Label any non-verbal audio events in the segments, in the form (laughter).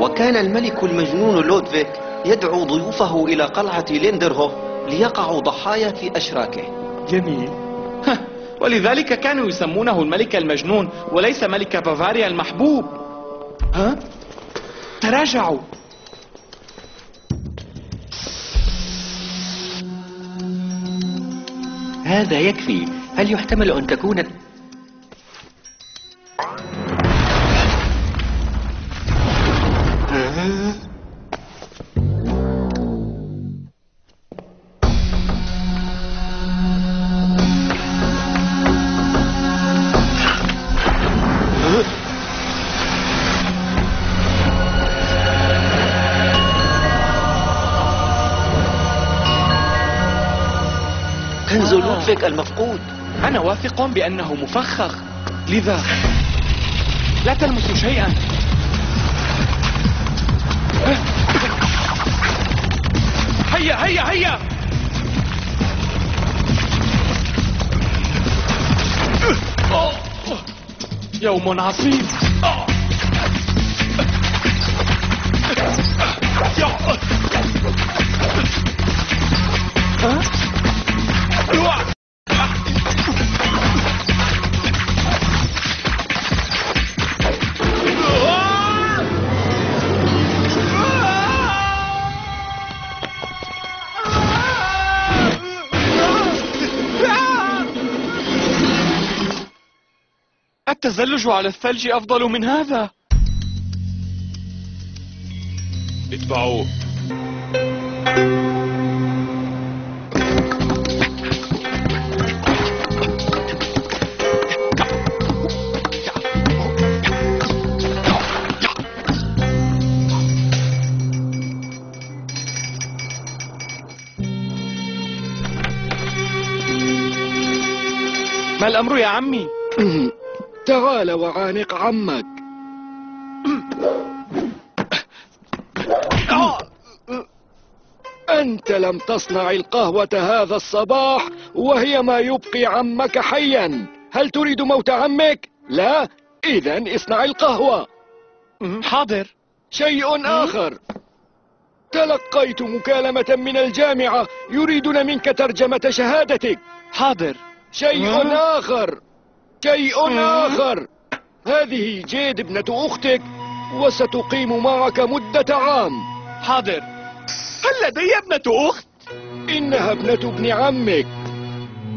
وكان الملك المجنون لودفيك يدعو ضيوفه إلى قلعة ليندرهوف ليقعوا ضحايا في أشراكه. جميل. ولذلك كانوا يسمونه الملك المجنون وليس ملك بافاريا المحبوب. ها؟ تراجعوا. هذا يكفي. هل يحتمل أن تكون كنز لودفيك المفقود. أنا واثق بأنه مفخخ. لذا لا تلمسوا شيئا. هيا هيا هيا. يوم عصيب. التزلج على الثلج أفضل من هذا اتبعوه ما الأمر يا عمي؟ (laughs) تعال وعانق عمك. أنت لم تصنع القهوة هذا الصباح وهي ما يبقي عمك حيا. هل تريد موت عمك؟ لا إذا اصنع القهوة. حاضر. شيء آخر. تلقيت مكالمة من الجامعة يريدون منك ترجمة شهادتك. حاضر. شيء. آخر. شيء. آخر. هذه جيد ابنة أختك وستقيم معك مدة عام. حاضر. هل لدي ابنة أخت؟ إنها ابنة ابن عمك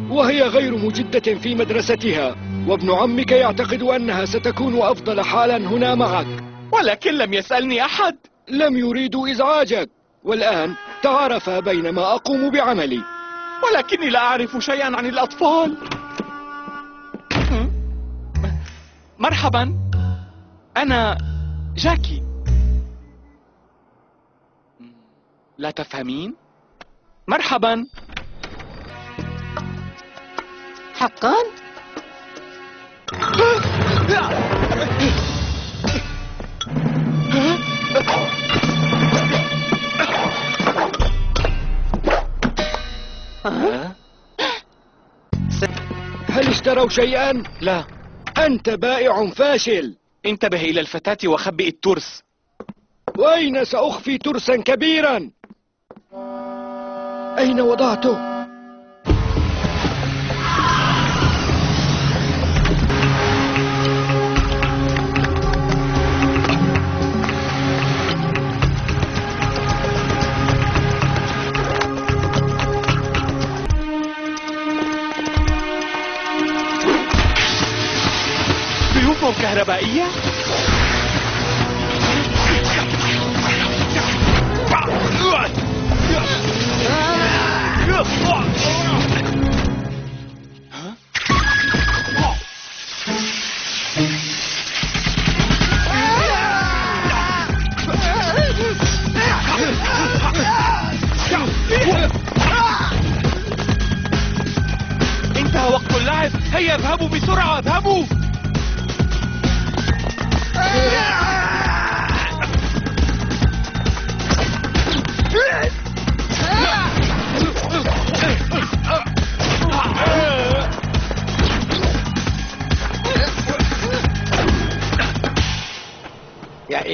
وهي غير مجدة في مدرستها. وابن عمك يعتقد أنها ستكون أفضل حالا هنا معك. ولكن لم يسألني أحد. لم يريدوا إزعاجك. والآن تعارفا بينما أقوم بعملي. ولكني لا أعرف شيئا عن الأطفال. مرحبا أنا جاكي. لا تفهمين؟ مرحبا. حقا. هل اشتروا شيئا؟ لا. أنت بائع فاشل انتبه إلى الفتاة وخبئ الترس وأين سأخفي ترسا كبيرا؟ أين وضعته؟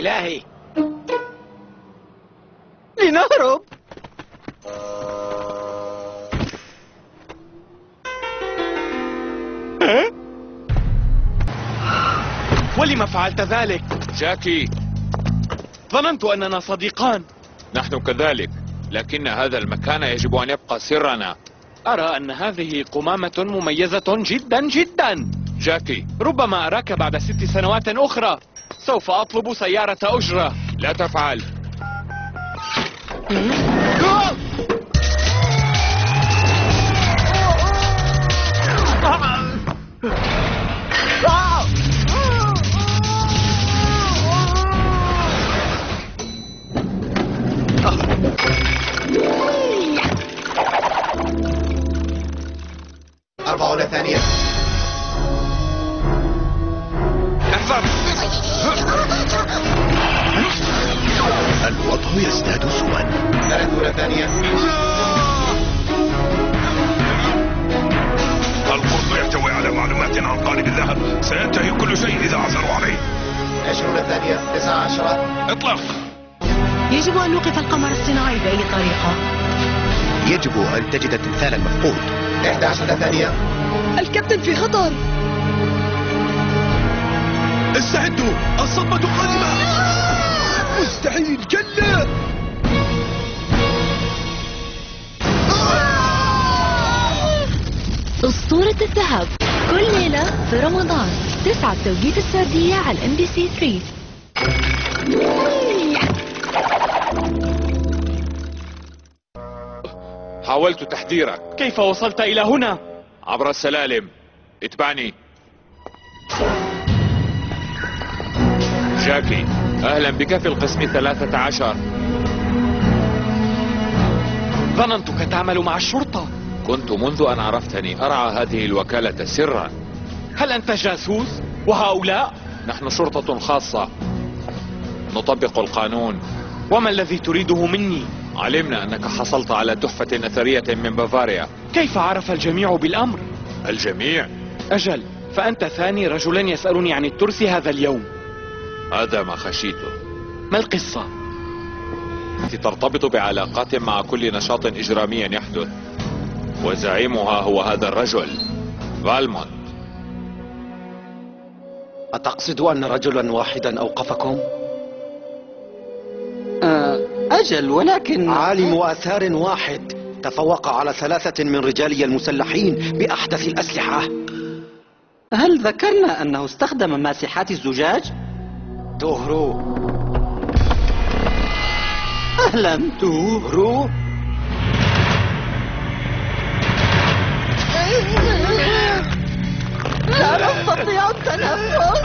إلهي. لنهرب. ولم فعلت ذلك؟ جاكي. ظننت أننا صديقان. نحن كذلك لكن هذا المكان يجب أن يبقى سرنا. أرى أن هذه قمامة مميزة جدا جدا. جاكي. ربما أراك بعد ست سنوات أخرى. سوف أطلب سيارة أجرة. لا تفعل. أربعون ثانية. الصناعي بأي طريقة يجب أن تجد التمثال المفقود. إحدى عشرة ثانية. الكابتن في خطر. استعدوا. الصدمة قادمة. مستحيل. كلا أسطورة الذهب كل ليلة في رمضان تسعة توقيت السعودية على MBC 3 حاولت تحذيرك. كيف وصلت إلى هنا؟ عبر السلالم. اتبعني. جاكي أهلا بك في القسم الثلاثة عشر. ظننتك تعمل مع الشرطة. كنت منذ أن عرفتني. أرعى هذه الوكالة سرا. هل أنت جاسوس؟ وهؤلاء؟ نحن شرطة خاصة. نطبق القانون. وما الذي تريده مني؟ علمنا أنك حصلت على تحفة أثرية من بافاريا كيف عرف الجميع بالأمر؟ الجميع أجل فأنت ثاني رجل يسألني عن الترس هذا اليوم هذا ما خشيته ما القصة؟ التي ترتبط بعلاقات مع كل نشاط إجرامي يحدث وزعيمها هو هذا الرجل فالمونت أتقصد أن رجلا واحدا أوقفكم؟ آه، أجل ولكن عالم آثار واحد تفوق على ثلاثة من رجالي المسلحين بأحدث الأسلحة. هل ذكرنا أنه استخدم ماسحات الزجاج؟ تهرو أهلا تهرو لا نستطيع التنفس.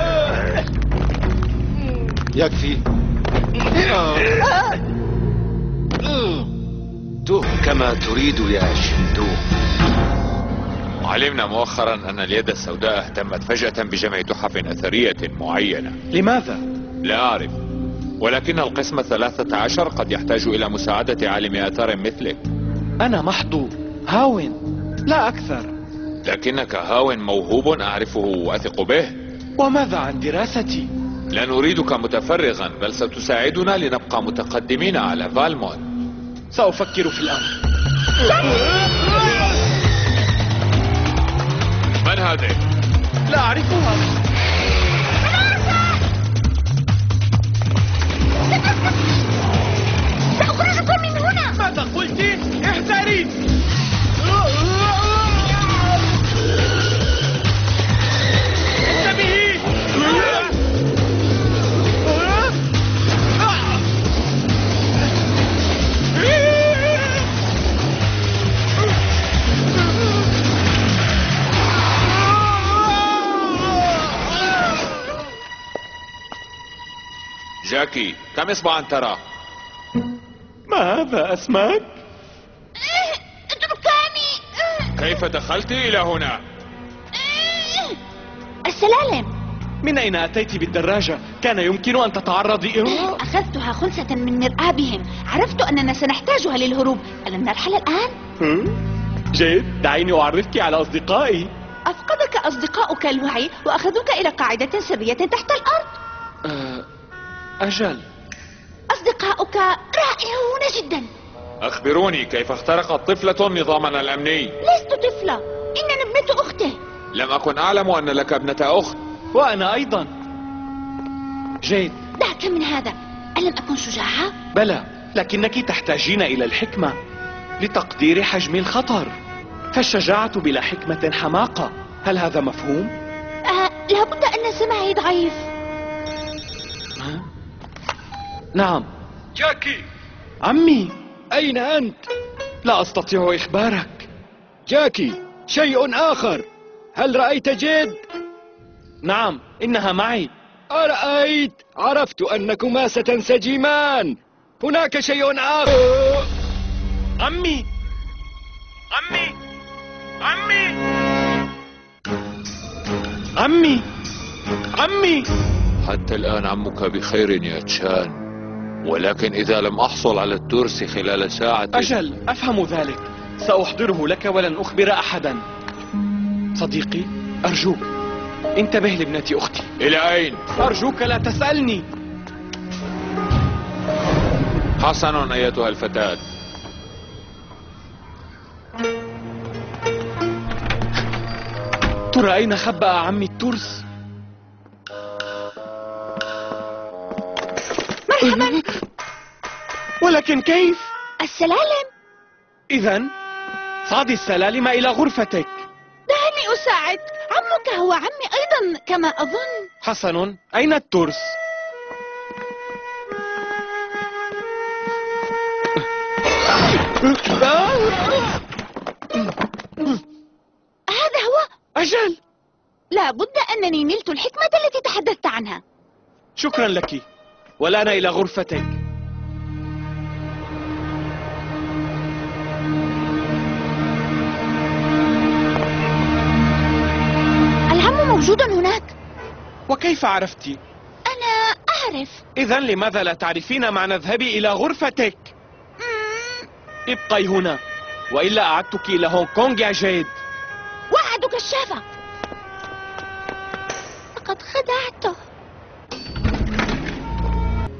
يكفي. كما تريد يا شندو علمنا مؤخرا أن اليد السوداء اهتمت فجأة بجمع تحف أثرية معينة. لماذا؟ لا أعرف. ولكن القسم الثلاثة عشر قد يحتاج إلى مساعدة عالم آثار مثلك. أنا محض هاون لا أكثر. لكنك هاو موهوب أعرفه وأثق به. وماذا عن دراستي؟ لا نريدك متفرغا بل ستساعدنا لنبقى متقدمين على فالمون. سأفكر في الأمر. من هذه؟ لا أعرفها سأخرجكم جاكي كم إصبعا ترى؟ ما هذا أسماك؟ اتركاني كيف دخلت إلى هنا؟ السلالم من أين أتيت بالدراجة؟ كان يمكن أن تتعرضي أخذتها خنثى من مرآبهم عرفت أننا سنحتاجها للهروب ألم نرحل الآن؟ جيد دعيني أعرفك على أصدقائي أفقدك أصدقاؤك الوعي وأخذوك إلى قاعدة سرية تحت الأرض أه، أجل. أخبارك رائعون جدا. أخبروني كيف اخترقت طفلة نظامنا الأمني. لست طفلة إنني ابنة أخته. لم أكن أعلم أن لك ابنة أخت. وأنا أيضا. جيد. دعك من هذا. ألم أكن شجاعة؟ بلى. لكنك تحتاجين إلى الحكمة لتقدير حجم الخطر. فالشجاعة بلا حكمة حماقة. هل هذا مفهوم؟ آه لابد أن سمعي ضعيف. ها؟ نعم. جاكي. عمي. أين أنت؟ لا أستطيع إخبارك. جاكي شيء آخر. هل رأيت جيد؟ نعم إنها معي. أرأيت؟ عرفت أنكما ستنسجمان هناك شيء آخر. عمي. عمي. عمي. عمي. عمي. حتى الآن عمك بخير يا تشان. ولكن إذا لم أحصل على الترس خلال ساعة أجل أفهم ذلك. سأحضره لك ولن أخبر أحدا. صديقي أرجوك. انتبه لابنة أختي. إلى أين؟ أرجوك لا تسألني. حسن أيتها الفتاة. ترى أين خبأ عمي الترس؟ ولكن كيف؟ السلالم. إذا صعدي السلالم إلى غرفتك. دعني أساعد. عمك هو عمي أيضا كما أظن. حسن أين الترس؟ هذا هو. أجل. لابد أنني نلت الحكمة التي تحدثت عنها. شكرا لك. والآن إلى غرفتك. العم موجود هناك. وكيف عرفت؟ أنا أعرف. إذا لماذا لا تعرفين معنى اذهبي إلى غرفتك؟ ابقي هنا. وإلا أعدتك إلى هونغ كونغ يا جيد. وعد كشافة لقد خدعته.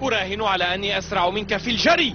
أراهن على أني أسرع منك في الجري.